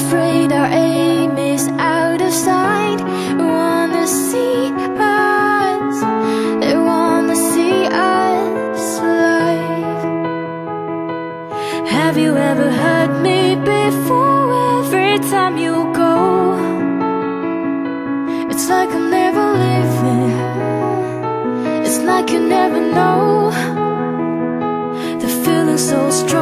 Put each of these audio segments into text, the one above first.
afraid our aim is out of sight. They wanna see us. They wanna see us live. Have you ever heard me before? Every time you go It's like I'm never leaving It's like you never know. The feeling's so strong.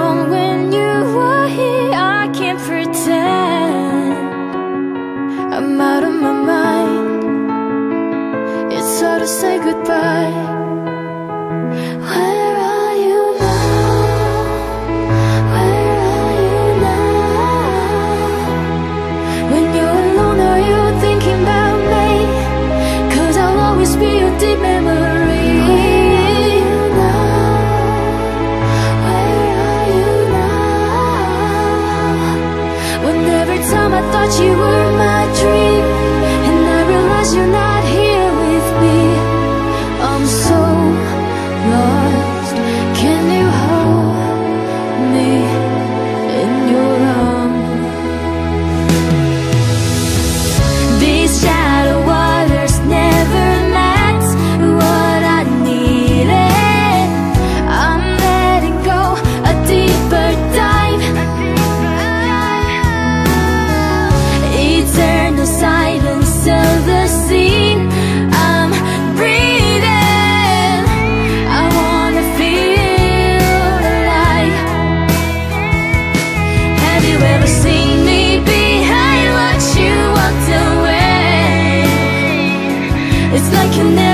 Deep It's like you never